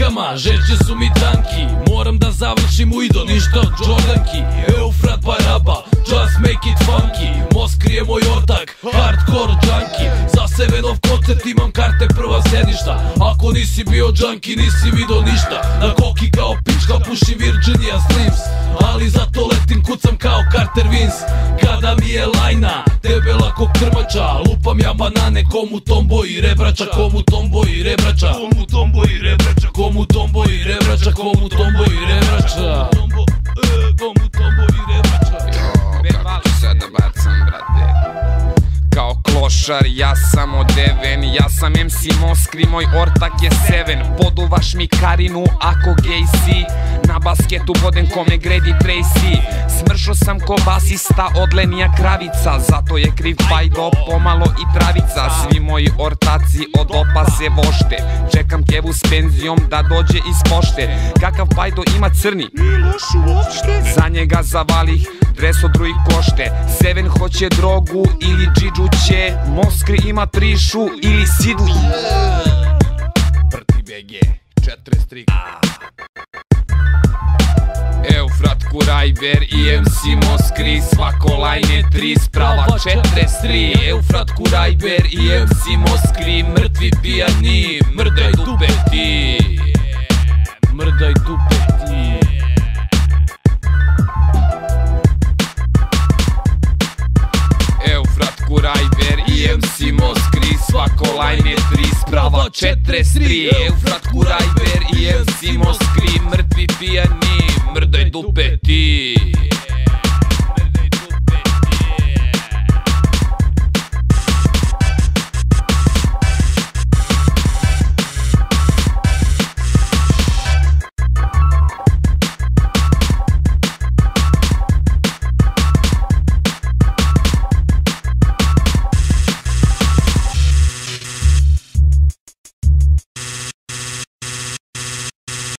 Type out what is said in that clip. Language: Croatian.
rukama, žeđe su mi tanki. Moram da završim u ido, ništa Jordanki. Eufrat Baraba, just make it funky. Moskri je moj ortak, hardcore junkie. Za Sevenov koncert imam karte prva sedišta. Ako nisi bio junkie, nisi vidio ništa. Na koki kao pička puši Virginia Slims Ali zato letim kucam kao Carter Vince. Kada mi je lajna, debela ko krmača. Lupam ja banane komu tombo i rebrača Komu tombo i rebrača. Komu tombo i rebrača. Komu tombo i rebrača Komu tombo i rebrača. E, Komu tombo i rebrača. Kako ću sad da bacam, brate. Kao klošar, ja sam odeven Ja sam MC Moskri, moj ortak je seven. Poduvaš mi Karinu ako gej si. Na basketu bodem kome Grady Tracy Smršo sam ko basista od Lenija Kravica Zato je kriv Pajdo, pomalo i travica. Svi moji ortaci od opa se vošte Čekam kevu s penzijom da dođe iz pošte. Kakav Pajdo ima crni? Za njega zavalih dres od drugih košte. Seven hoće drogu ili džidžu će. Moskri ima trišu ili sidu. Prti BG 43 Eufrat Kurajber i MC Moskri Svako lajne 3 sprava 43 Eufrat Kurajber i MC Moskri Mrtvi pijani, mrdaj dupe ti. Mrdaj dupe ti. Eufrat Kurajber i MC Moskri Svako lajne 3 sprava 43 Eufrat Kurajber i MC Moskri Mrtvi pijani, mrdaj dupe ti